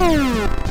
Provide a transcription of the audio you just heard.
Hmm.